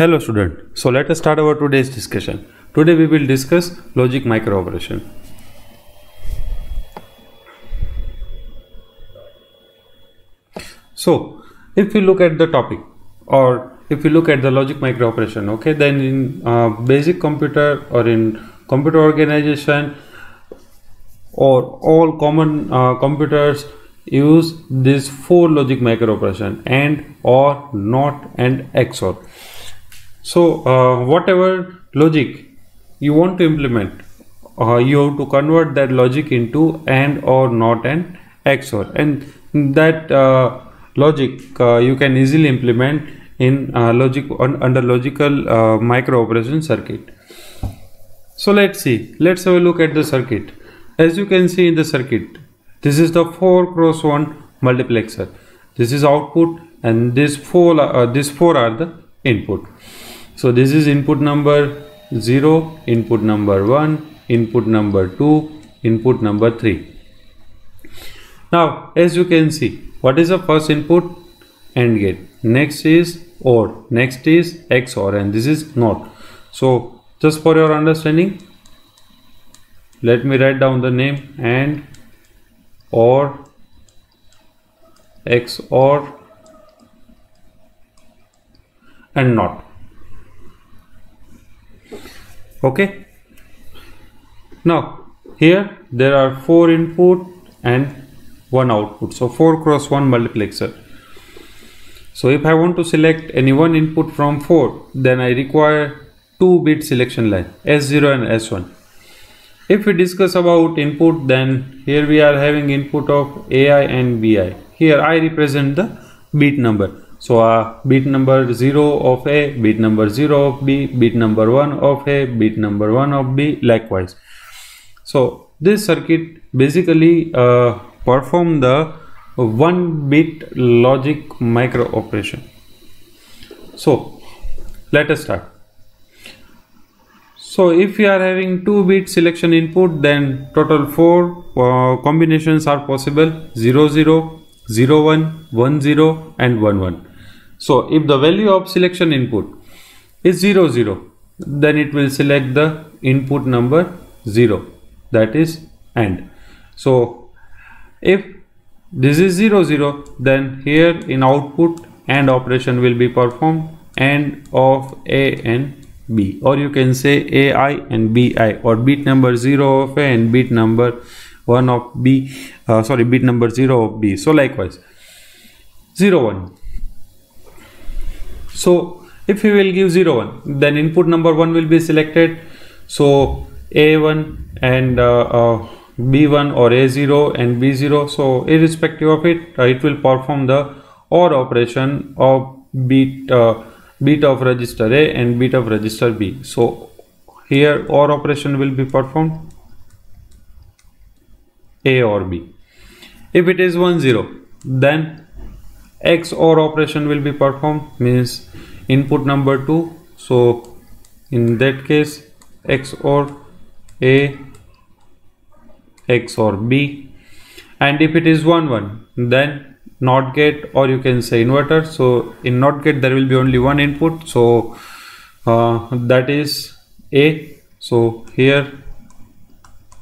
Hello student. So let us start our today's discussion. Today we will discuss logic microoperation. So if we look at the topic or if we look at the logic microoperation, okay, then in uh, basic computer or in computer organization or all common uh, computers use these four logic microoperation and or not and XOR so uh, whatever logic you want to implement uh, you have to convert that logic into and or not and XOR and that uh, logic uh, you can easily implement in uh, logic un, under logical uh, micro operation circuit. So let's see. Let's have a look at the circuit. As you can see in the circuit this is the 4 cross 1 multiplexer. This is output and this four uh, this four are the input so this is input number 0 input number 1 input number 2 input number 3 now as you can see what is the first input? AND gate. Next is OR. Next is XOR and this is NOT. So just for your understanding let me write down the name AND OR XOR and NOT okay. Now here there are four input and one output. So 4 cross 1 multiplexer. So if I want to select any one input from 4 then I require 2 bit selection line S0 and S1 if we discuss about input then here we are having input of AI and BI here I represent the bit number so uh, bit number 0 of A, bit number 0 of B, bit number 1 of A, bit number 1 of B, likewise. So this circuit basically uh, perform the one bit logic micro operation. So let us start. So if we are having 2 bit selection input then total 4 uh, combinations are possible 0 0, 0 1, 1 0 and 1 1. So if the value of selection input is 0 0 then it will select the input number 0 that is AND. So if this is 0 0 then here in output AND operation will be performed AND of A and B. Or you can say AI and BI or bit number 0 of A and bit number 1 of B uh, sorry bit number 0 of B. So likewise. 0 1 so if we will give 0 1 then input number 1 will be selected. So a1 and uh, uh, b1 or a0 and b0 so irrespective of it uh, it will perform the OR operation of bit uh, bit of register a and bit of register b. So here OR operation will be performed a or b. If it is 1 0 then XOR operation will be performed means input number 2 so in that case XOR A XOR B. And if it is 1 1 then NOT gate or you can say inverter. So in NOT gate there will be only one input. So uh, that is A. So here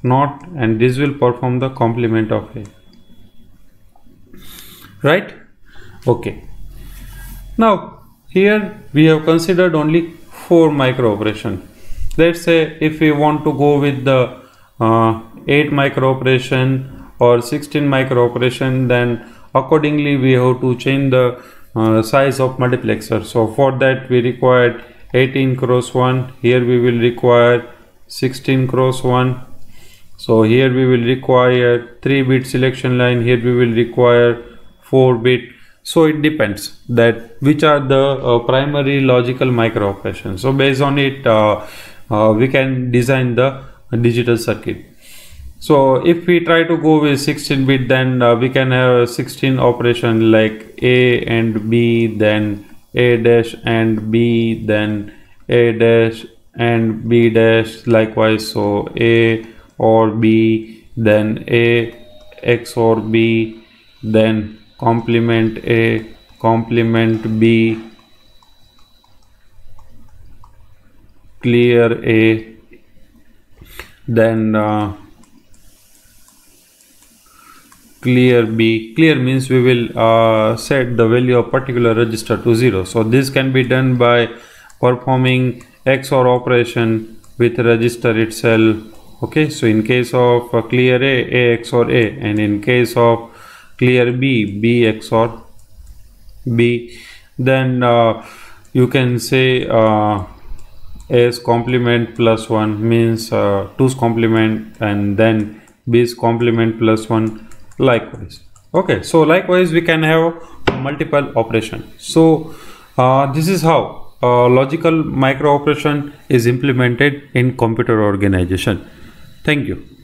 NOT and this will perform the complement of A. Right okay. Now here we have considered only four micro operation let's say if we want to go with the uh, 8 micro operation or 16 micro operation then accordingly we have to change the uh, size of multiplexer. So for that we required 18 cross 1 here we will require 16 cross 1 so here we will require 3 bit selection line here we will require 4 bit so it depends that which are the uh, primary logical micro operations so based on it uh, uh, we can design the digital circuit. So if we try to go with 16 bit then uh, we can have 16 operation like a and b then a dash and b then a dash and b dash. Likewise so a or b then a XOR b then complement A, complement B, clear a then uh, clear b. Clear means we will uh, set the value of particular register to 0 so this can be done by performing XOR operation with register itself. Okay so in case of uh, clear a a XOR a and in case of clear b b XOR b then uh, you can say uh, a's complement plus 1 means uh, 2's complement and then b's complement plus 1 likewise. Okay so likewise we can have multiple operation. So uh, this is how uh, logical micro operation is implemented in computer organization. Thank you